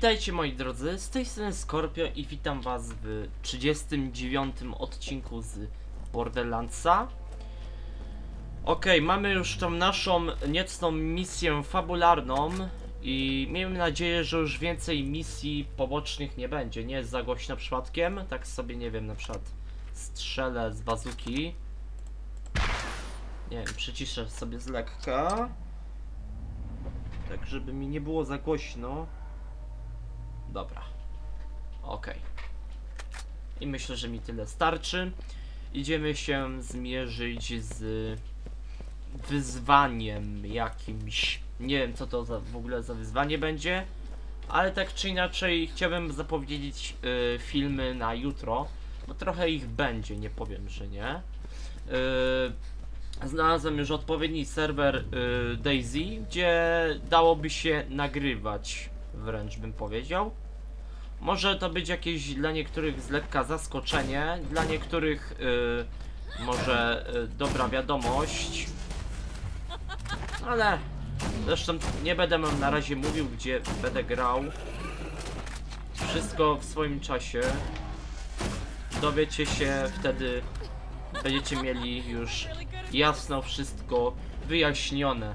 witajcie moi drodzy, z tej strony Scorpio i witam was w 39 odcinku z Borderlandsa. Okej, mamy już tą naszą niecną misję fabularną i miejmy nadzieję, że już więcej misji pobocznych nie będzie. Nie jest za głośno przypadkiem, tak sobie nie wiem, na przykład strzelę z bazuki. Nie wiem, przyciszę sobie z lekka. Tak, żeby mi nie było za głośno. Dobra. Okej. I myślę, że mi tyle starczy. Idziemy się zmierzyć z wyzwaniem jakimś. Nie wiem, co to za, w ogóle za wyzwanie będzie. Ale tak czy inaczej chciałbym zapowiedzieć y, filmy na jutro. Bo trochę ich będzie, nie powiem, że nie. Y, znalazłem już odpowiedni serwer y, Daisy, gdzie dałoby się nagrywać, wręcz bym powiedział. Może to być jakieś dla niektórych z lekka zaskoczenie, dla niektórych y, może y, dobra wiadomość. Ale zresztą nie będę na razie mówił, gdzie będę grał. Wszystko w swoim czasie. Dowiecie się wtedy, będziecie mieli już jasno wszystko wyjaśnione.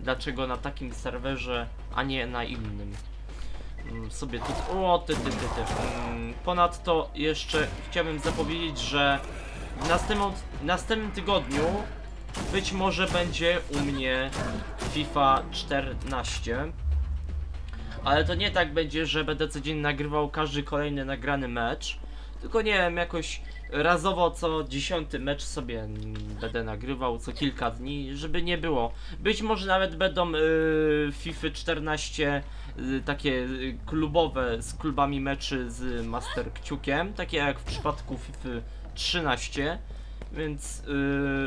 Dlaczego na takim serwerze, a nie na innym. Mm, Sobie tu. O, ty, ty, ty, ty. Mm, Ponadto jeszcze chciałbym zapowiedzieć, że w następnym, następnym tygodniu być może będzie u mnie FIFA 14. Ale to nie tak będzie, że będę codziennie nagrywał każdy kolejny nagrany mecz. Tylko nie wiem, jakoś razowo co dziesiąty mecz sobie będę nagrywał co kilka dni, żeby nie było. Być może nawet będą yy, FIFA 14 y, takie y, klubowe z klubami meczy z Master Kciukiem, takie jak w przypadku FIFA 13. Więc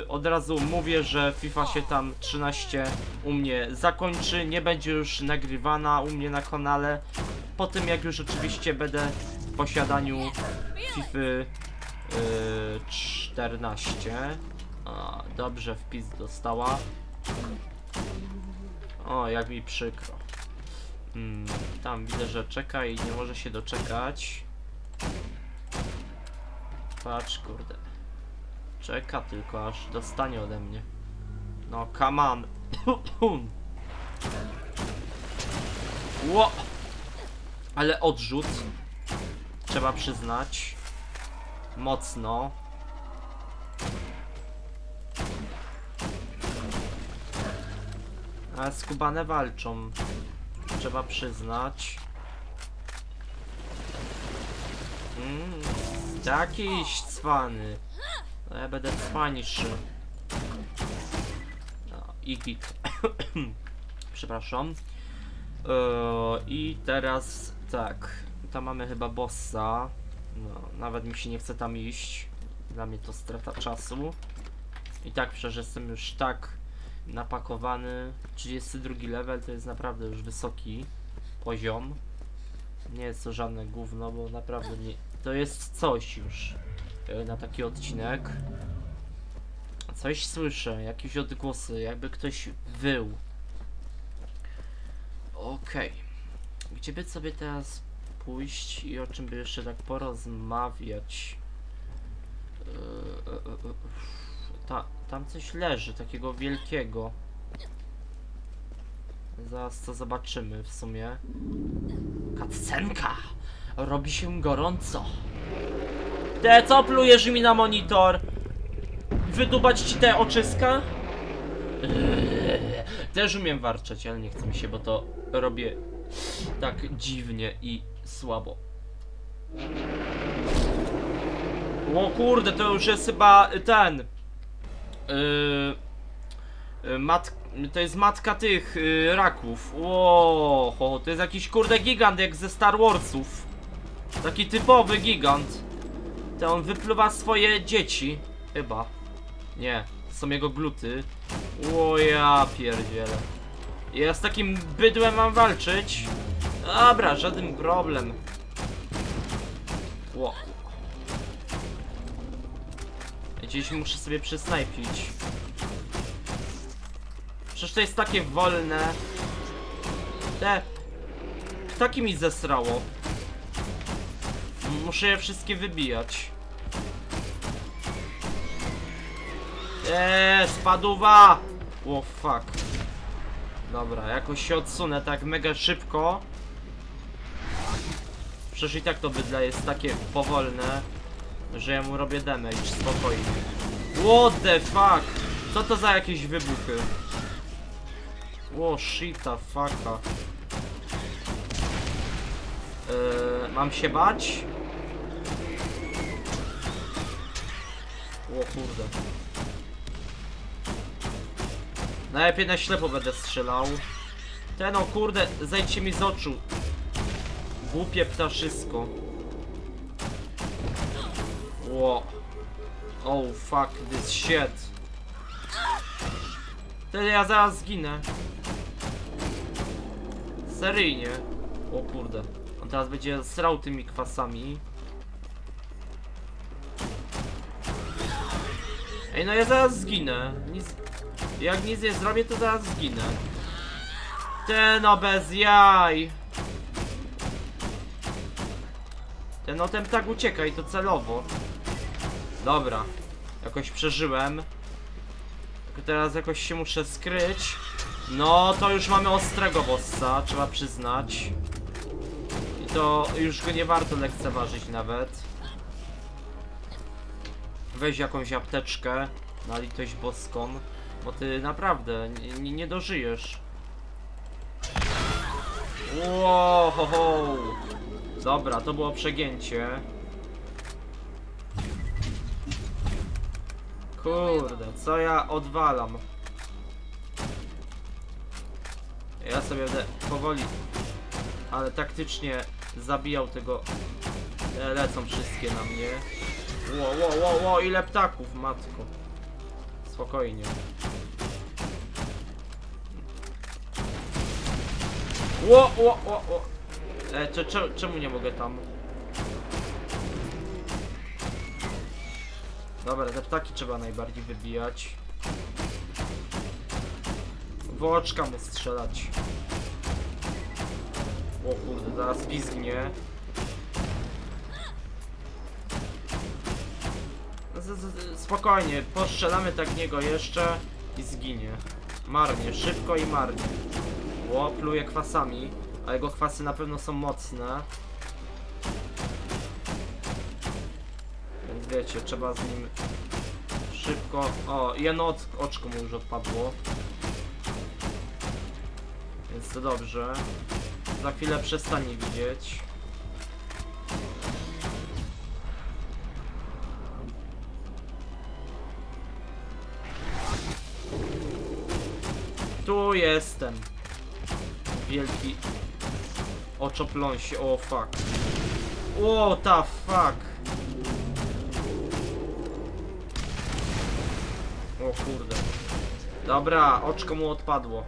od razu mówię, że FIFA się tam 13 u mnie zakończy, nie będzie już nagrywana u mnie na kanale. Po tym jak już oczywiście będę w posiadaniu FIFA yy, 14. A, dobrze wpis dostała. O, jak mi przykro. Mm, tam widzę, że czeka i nie może się doczekać. Patrz, kurde. Czeka tylko aż dostanie ode mnie. No, come on. Ło! Ale odrzut. Trzeba przyznać. Mocno. Ale skubane walczą. Trzeba przyznać. Mm, jakiś cwany. No ja będę cwańszy. No, i git. Przepraszam. Eee, I teraz tak. Tam mamy chyba bossa. No, nawet mi się nie chce tam iść. Dla mnie to strata czasu. I tak przecież jestem już tak napakowany. 32 level to jest naprawdę już wysoki poziom. Nie jest to żadne gówno, bo naprawdę nie. To jest coś już e, na taki odcinek. Coś słyszę, jakieś odgłosy, jakby ktoś wył. Okej. Gdzie by sobie teraz pójść i o czym by jeszcze tak porozmawiać? Yy, yy, yy, Ta, tam coś leży, takiego wielkiego. Zaraz to zobaczymy w sumie. Kaccenka! Robi się gorąco. Te, co plujesz mi na monitor? Wydubać ci te oczyska? Też umiem warczeć, ale nie chce mi się, bo to robię tak dziwnie i słabo. O kurde, to już jest chyba ten. Yy, yy, mat, to jest matka tych yy, raków. Ło, to jest jakiś kurde gigant jak ze Star Warsów. Taki typowy gigant. To on wypluwa swoje dzieci. Chyba. Nie, to są jego gluty. O ja pierdzielę. Ja z takim bydłem mam walczyć. Dobra, żaden problem. Ło. Gdzieś muszę sobie przysnajpić. Przecież to jest takie wolne. Te. ptaki mi zesrało. Muszę je wszystkie wybijać. Eee, spadła! O fuck. Dobra, jakoś się odsunę tak mega szybko. Przecież i tak to bydle jest takie powolne, że ja mu robię damage spokojnie. What the fuck? Co to za jakieś wybuchy? O shita fucka. Eee, mam się bać? O kurde. Najlepiej na ślepo będę strzelał. Ten o kurde, zejdźcie mi z oczu. Głupie ptaszysko. Ło. Oh fuck this shit. Wtedy ja zaraz zginę. Seryjnie. O kurde. On teraz będzie srał tymi kwasami. Ej, no ja zaraz zginę. Nic... Jak nic nie zrobię, to zaraz zginę. Ten no bez jaj. Ten no ten ptak ucieka i to celowo. Dobra. Jakoś przeżyłem. Tylko teraz jakoś się muszę skryć. No to już mamy ostrego bossa, trzeba przyznać. I to już go nie warto lekceważyć nawet. Weź jakąś apteczkę na litość boską. Bo ty naprawdę nie, nie, dożyjesz. Ło, ho, ho. Dobra, to było przegięcie. Kurde, co ja odwalam? Ja sobie będę powoli, ale taktycznie zabijał tego. E, Lecą wszystkie na mnie. Ło, ło, ło, ło, ile ptaków, matko. Spokojnie. Ło, ło, ło, ło. E, cze, cze, czemu nie mogę tam? Dobra, te ptaki trzeba najbardziej wybijać. W oczka mu strzelać. O kurde, zaraz pizgnie. Z, spokojnie, postrzelamy tak niego jeszcze i zginie. Marnie, szybko i marnie. Ło, pluje kwasami, a jego kwasy na pewno są mocne. Więc wiecie, trzeba z nim szybko... O, jedno oczko mu już odpadło. Więc to dobrze. Za chwilę przestanie widzieć. Tu jestem. Wielki oczopląsie. O fuck. O ta fuck. O kurde. Dobra, oczko mu odpadło.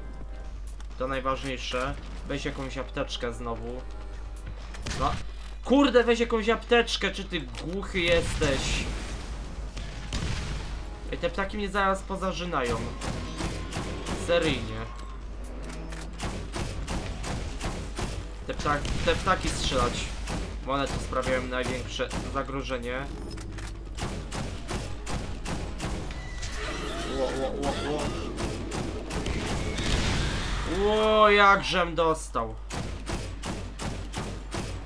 To najważniejsze. Weź jakąś apteczkę znowu. No. Kurde, weź jakąś apteczkę, czy ty głuchy jesteś? Ej, te ptaki mnie zaraz pozażynają. Seryjnie. Te, ptak, te ptaki strzelać. Bo one tu sprawiają największe zagrożenie. Ło, ło, ło, ło. Ło, dostał.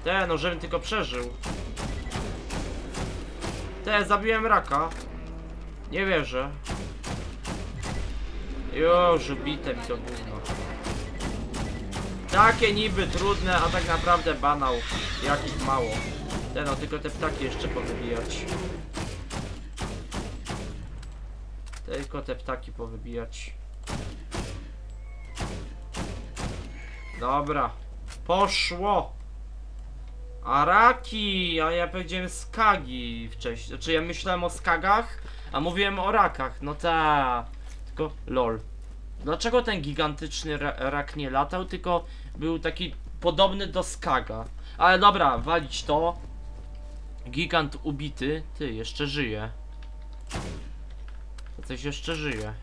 Te, no żebym tylko przeżył. Te, zabiłem raka. Nie wierzę. Już, ubite mi to gówno. Takie niby trudne, a tak naprawdę banał. Jakich mało. Te, no tylko te ptaki jeszcze powybijać. Tylko te ptaki powybijać. Dobra. Poszło. Araki, a ja powiedziałem skagi wcześniej. Znaczy ja myślałem o skagach, a mówiłem o rakach. No ta. Tylko lol. Dlaczego ten gigantyczny ra rak nie latał, tylko był taki podobny do skaga? Ale dobra, walić to. Gigant ubity. Ty, jeszcze żyje. To coś jeszcze żyje.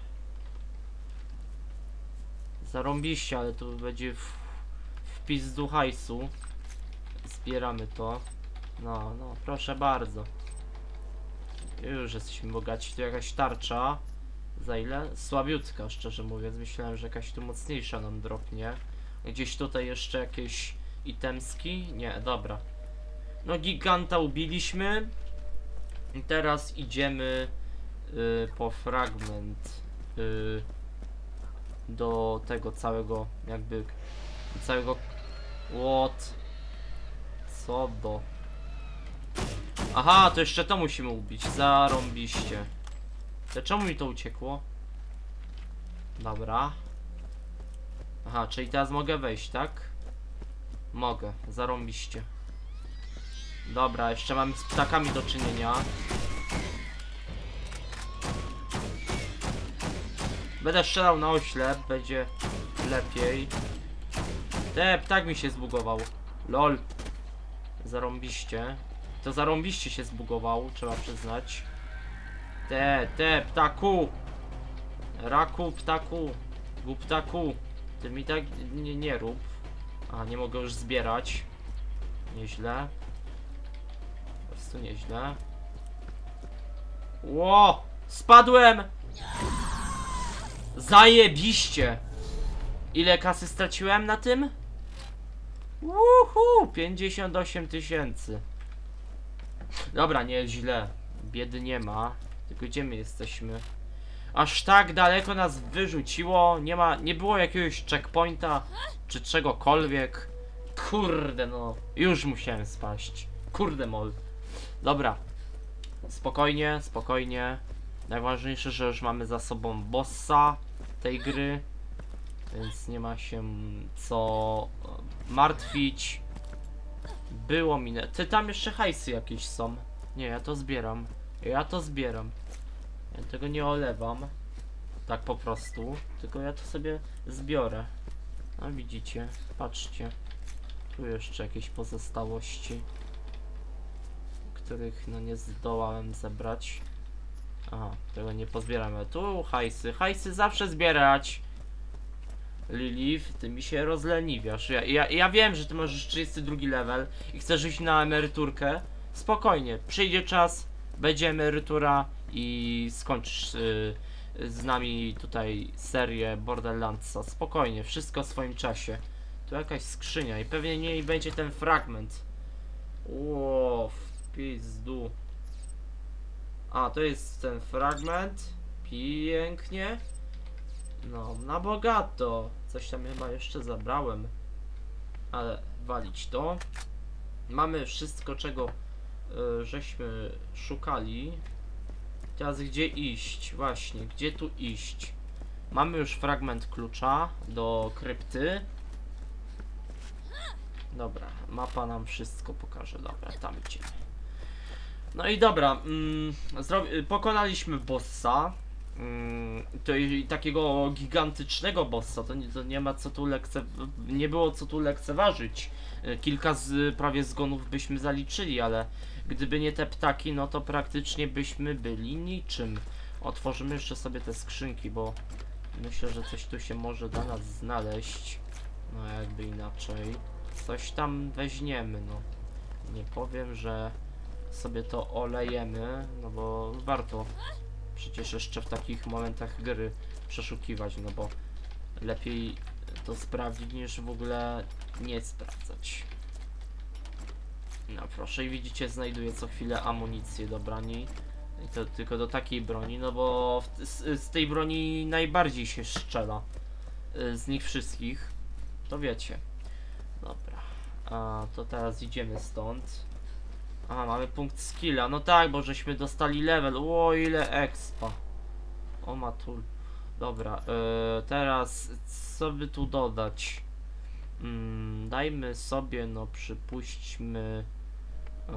Zarąbiście, ale tu będzie w, w pizdu hajsu. Zbieramy to. No, no, proszę bardzo. Już jesteśmy bogaci. Tu jakaś tarcza. Za ile? Słabiutka, szczerze mówiąc. Myślałem, że jakaś tu mocniejsza nam dropnie. Gdzieś tutaj jeszcze jakieś itemski? Nie, dobra. No giganta ubiliśmy. I teraz idziemy y, po fragment y, do tego całego jakby całego what co do aha to jeszcze to musimy ubić zarąbiście to czemu mi to uciekło dobra aha czyli teraz mogę wejść tak mogę zarąbiście dobra jeszcze mamy z ptakami do czynienia Będę strzelał na oślep, będzie lepiej. Te, ptak mi się zbugował. Lol. Zarąbiście. To zarąbiście się zbugował, trzeba przyznać. Te, te, ptaku! Raku, ptaku! Gu ptaku! Ty mi tak nie, nie rób. A, nie mogę już zbierać. Nieźle. Po prostu nieźle. Ło! Spadłem! Zajebiście! Ile kasy straciłem na tym? Uhu, 58 tysięcy. Dobra, nie jest źle. Biedy nie ma. Tylko gdzie my jesteśmy? Aż tak daleko nas wyrzuciło. Nie ma, nie było jakiegoś checkpointa czy czegokolwiek. Kurde no, już musiałem spaść. Kurde mol. Dobra. Spokojnie, spokojnie. Najważniejsze, że już mamy za sobą bossa tej gry, więc nie ma się co e, martwić. Było minę. Ty tam jeszcze hajsy jakieś są. Nie, ja to zbieram. Ja to zbieram. Ja tego nie olewam. Tak po prostu. Tylko ja to sobie zbiorę. A widzicie, patrzcie. Tu jeszcze jakieś pozostałości. Których no nie zdołałem zebrać. Aha, tego nie pozbieramy. Tu hajsy. Hajsy zawsze zbierać. Lilith, ty mi się rozleniwiasz. Ja, ja, ja wiem, że ty możesz 32 level i chcesz iść na emeryturkę. Spokojnie, przyjdzie czas, będzie emerytura i skończysz y, z nami tutaj serię Borderlandsa. Spokojnie, wszystko w swoim czasie. Tu jakaś skrzynia i pewnie nie będzie ten fragment. Ło, pizdu. A, to jest ten fragment. Pięknie. No, na bogato. Coś tam chyba jeszcze zabrałem. Ale walić to. Mamy wszystko, czego y, żeśmy szukali. Teraz gdzie iść? Właśnie, gdzie tu iść? Mamy już fragment klucza do krypty. Dobra, mapa nam wszystko pokaże. Dobra, tam idziemy. No i dobra, mm, pokonaliśmy bossa. Mm, to i takiego gigantycznego bossa, to nie, to nie ma co tu lekce... nie było co tu lekceważyć. Y, Kilka z prawie zgonów byśmy zaliczyli, ale gdyby nie te ptaki, no to praktycznie byśmy byli niczym. Otworzymy jeszcze sobie te skrzynki, bo myślę, że coś tu się może dla nas znaleźć. No jakby inaczej. Coś tam weźmiemy, no. Nie powiem, że sobie to olejemy, no bo warto przecież jeszcze w takich momentach gry przeszukiwać, no bo lepiej to sprawdzić niż w ogóle nie sprawdzać. No proszę i widzicie znajduję co chwilę amunicję do broni. I to tylko do takiej broni, no bo z, z tej broni najbardziej się strzela. y, Z nich wszystkich. To wiecie. Dobra. A to teraz idziemy stąd. A, mamy punkt skilla. No tak, bo żeśmy dostali level. O, ile expa. O, matul. Dobra, yy, teraz co by tu dodać? Mm, dajmy sobie, no przypuśćmy... O,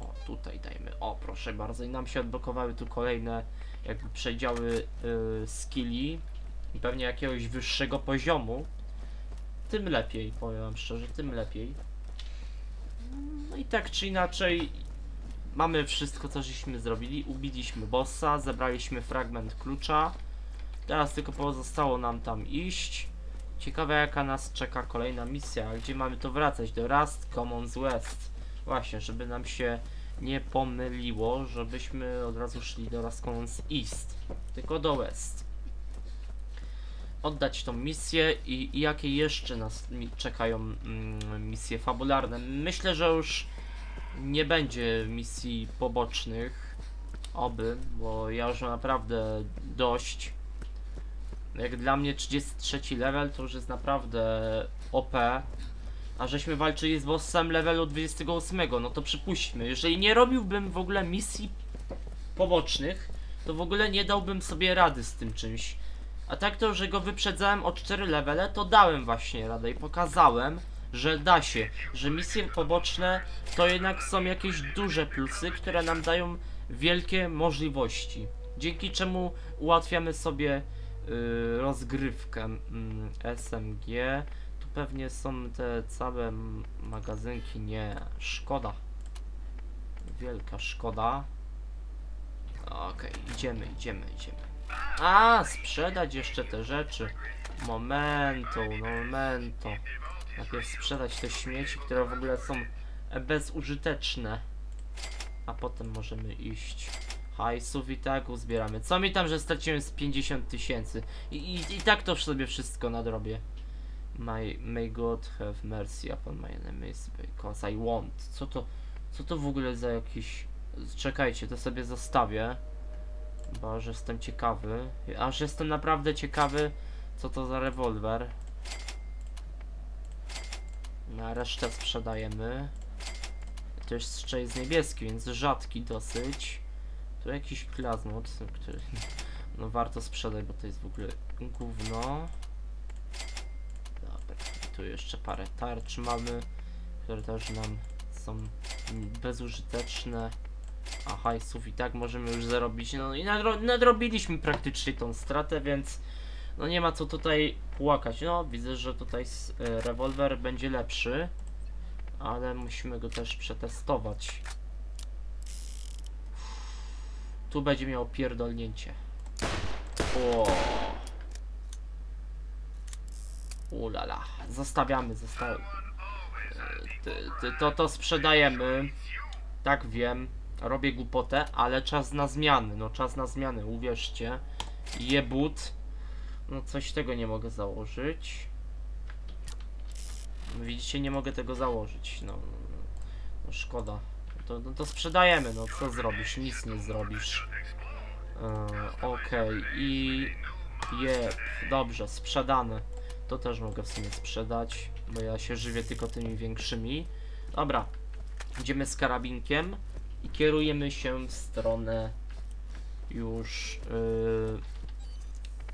o, tutaj dajmy. O, proszę bardzo. I nam się odblokowały tu kolejne jakby przedziały yy, skilli. I pewnie jakiegoś wyższego poziomu. Tym lepiej, powiem wam szczerze, tym lepiej. No i tak czy inaczej mamy wszystko co żeśmy zrobili. Ubiliśmy bossa, zebraliśmy fragment klucza. Teraz tylko pozostało nam tam iść. Ciekawe jaka nas czeka kolejna misja, gdzie mamy to wracać? Do Rust Commons West. Właśnie, żeby nam się nie pomyliło, żebyśmy od razu szli do Rust Commons East, tylko do West. Oddać tą misję i, i jakie jeszcze nas czekają mm, misje fabularne. Myślę, że już nie będzie misji pobocznych. Oby, bo ja już naprawdę dość. Jak dla mnie 33 level to już jest naprawdę OP. A żeśmy walczyli z bossem levelu 28, no to przypuśćmy, jeżeli nie robiłbym w ogóle misji pobocznych, to w ogóle nie dałbym sobie rady z tym czymś. A tak to, że go wyprzedzałem o 4 levele, to dałem właśnie radę i pokazałem, że da się, że misje poboczne to jednak są jakieś duże plusy, które nam dają wielkie możliwości. Dzięki czemu ułatwiamy sobie rozgrywkę mm, SMG. Tu pewnie są te całe magazynki, nie, szkoda. Wielka szkoda. Okej, idziemy, idziemy, idziemy. A, sprzedać jeszcze te rzeczy. Momento, momento. Najpierw sprzedać te śmieci, które w ogóle są e, bezużyteczne. A potem możemy iść. Hajsów i tak uzbieramy. Co mi tam, że straciłem z 50 tysięcy? I, i, I tak to sobie wszystko nadrobię. My, may God have mercy upon my enemies because I want. Co to, co to w ogóle za jakiś... Czekajcie, to sobie zostawię. Bo że jestem ciekawy. Aż jestem naprawdę ciekawy, co to za rewolwer. Na resztę sprzedajemy. To jeszcze jest niebieski, więc rzadki dosyć. Tu jakiś klazmot, który no warto sprzedać, bo to jest w ogóle gówno. Dobra, tu jeszcze parę tarcz mamy, które też nam są bezużyteczne. A hajsów i tak możemy już zarobić. No i nadro nadrobiliśmy praktycznie tą stratę, więc no nie ma co tutaj płakać. No widzę, że tutaj e, rewolwer będzie lepszy, ale musimy go też przetestować. Tu będzie miał pierdolnięcie. O. Ulala. Zostawiamy, zostawiamy. To, to sprzedajemy. Tak wiem. Robię głupotę, ale czas na zmiany. No czas na zmiany, uwierzcie. Jebut. No coś tego nie mogę założyć. No, Widzicie, nie mogę tego założyć. No, no szkoda. To, no to sprzedajemy, no co zrobisz? Nic nie zrobisz. Yy, Okej, i jeb, dobrze, sprzedane. To też mogę w sumie sprzedać, bo ja się żywię tylko tymi większymi. Dobra, idziemy z karabinkiem i kierujemy się w stronę już yy,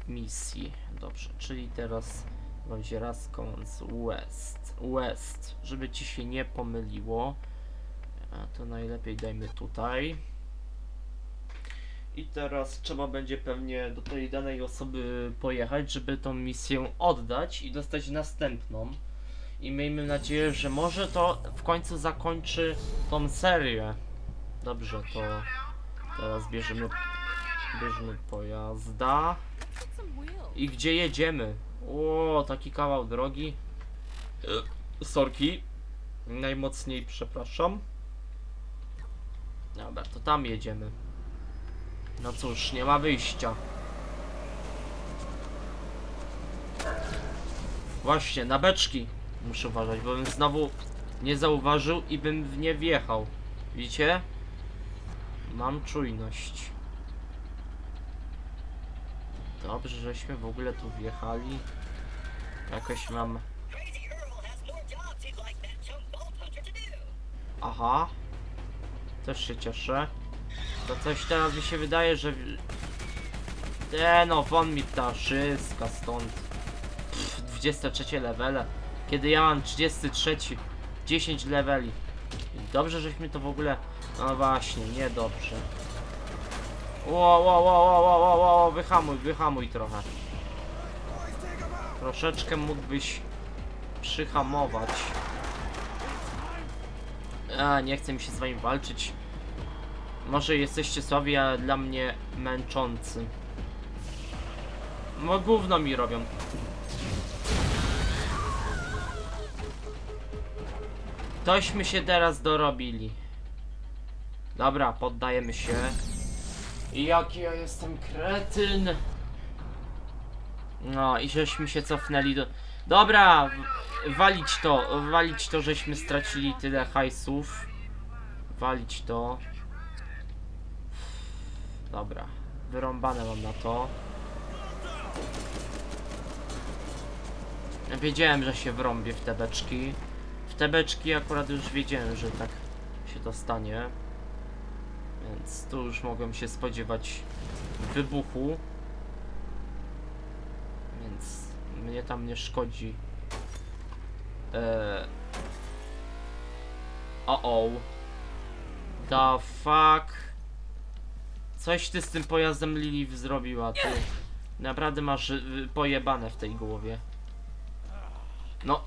misji. Dobrze, czyli teraz będzie raz West. West, żeby ci się nie pomyliło. A to najlepiej dajmy tutaj. I teraz trzeba będzie pewnie do tej danej osoby pojechać, żeby tą misję oddać i dostać następną. I miejmy nadzieję, że może to w końcu zakończy tą serię. Dobrze, to teraz bierzemy, bierzemy pojazda. I gdzie jedziemy? O, taki kawał drogi. E, Sorki. Najmocniej przepraszam. Dobra, to tam jedziemy. No cóż, nie ma wyjścia. Właśnie, na beczki muszę uważać, bo bym znowu nie zauważył i bym w nie wjechał. Widzicie? Mam czujność. Dobrze, żeśmy w ogóle tu wjechali. Jakoś mam... Aha. Też się cieszę. To coś teraz mi się wydaje, że... E no, won mi ptaszyska stąd. Pff, 23 levele. Kiedy ja mam 33. 10 leveli. Dobrze, żeśmy to w ogóle... No właśnie, niedobrze. Ło, ło, ło, ło, ło, ło, ło, wyhamuj, wyhamuj trochę. Troszeczkę mógłbyś przyhamować. A, nie chcę mi się z wami walczyć. Może jesteście słabi, a dla mnie męczący. No gówno mi robią. Tośmy się teraz dorobili. Dobra, poddajemy się. Jaki ja jestem kretyn. No i żeśmy się cofnęli do... Dobra, walić to, walić to, żeśmy stracili tyle hajsów. Walić to. Dobra, wyrąbane mam na to. Wiedziałem, że się wrąbię w te beczki. W te beczki akurat już wiedziałem, że tak się to stanie. Więc tu już mogłem się spodziewać wybuchu. Więc mnie tam nie szkodzi. Eee... O o. The fuck. Coś ty z tym pojazdem Lilith zrobiła, ty. Naprawdę masz y, pojebane w tej głowie. No.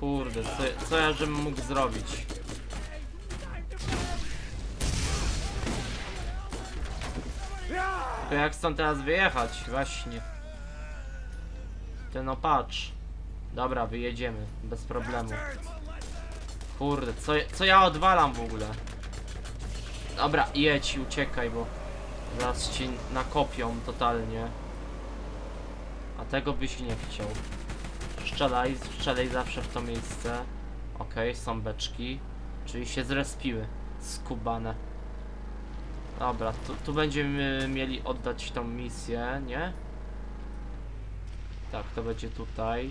Kurde, co, co ja żebym mógł zrobić? To jak stąd teraz wyjechać? Właśnie. Ten opatrz. Dobra, wyjedziemy. Bez problemu. Kurde, co, co ja odwalam w ogóle? Dobra, jedź i uciekaj, bo zaraz ci nakopią totalnie. A tego byś nie chciał. Strzelaj, strzelaj zawsze w to miejsce. Okej, są beczki. Czyli się zrespiły. Skubane. Dobra, tu, tu będziemy mieli oddać tą misję, nie? Tak, to będzie tutaj.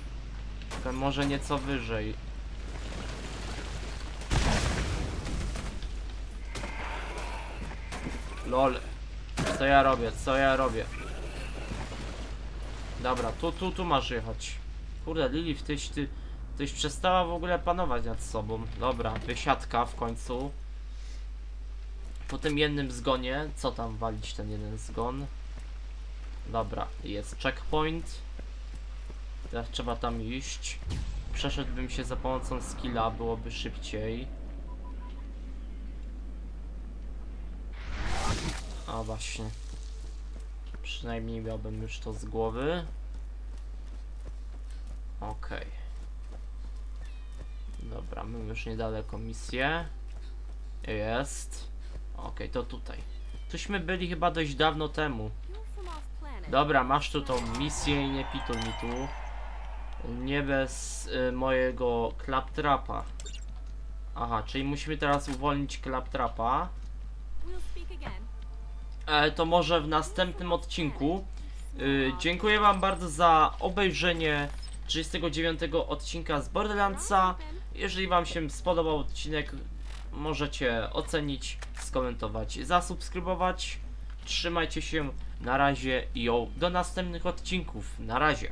Tylko może nieco wyżej. LOL. Co ja robię? Co ja robię? Dobra, tu, tu, tu masz jechać. Kurde, Lilith, tyś, ty, tyś przestała w ogóle panować nad sobą. Dobra, wysiadka w końcu. Po tym jednym zgonie, co tam walić ten jeden zgon? Dobra, jest checkpoint. Teraz trzeba tam iść. Przeszedłbym się za pomocą skilla, byłoby szybciej. A właśnie. Przynajmniej miałbym już to z głowy. Okej. Dobra, mamy już niedaleko misję. Jest. Okej, to tutaj. Tuśmy byli chyba dość dawno temu. Dobra, masz tu tą misję i nie pituj mi tu. Nie bez y, mojego claptrapa. Aha, czyli musimy teraz uwolnić claptrapa. E, to może w następnym odcinku. Y, dziękuję Wam bardzo za obejrzenie 39 odcinka z Borderlandsa. Jeżeli Wam się spodobał odcinek, możecie ocenić, skomentować, zasubskrybować. Trzymajcie się, na razie i do następnych odcinków. Na razie.